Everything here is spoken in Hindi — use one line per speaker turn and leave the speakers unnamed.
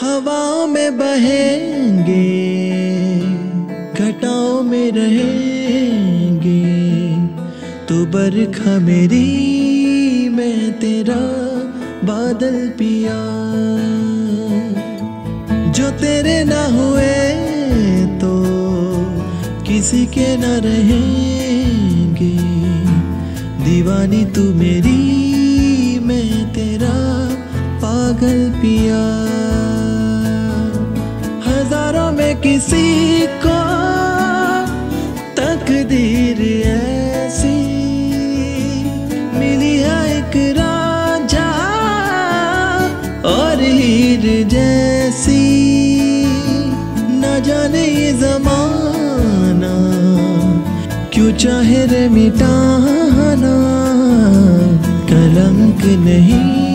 हवाओं में बहेंगे, घटाओं में रहेंगे। तो बरखा मेरी, मैं तेरा बादल पिया। जो तेरे ना हुए तो किसी के ना रहेंगे। दीवानी तू मेरी, मैं तेरा पागल पिया। हज़ारों में किसी को तकदीर ऐसी मिली है एक राजा और हीर जैसी। न जाने ये जमाना क्यों चाहे रे मिटाना, कलंक नहीं।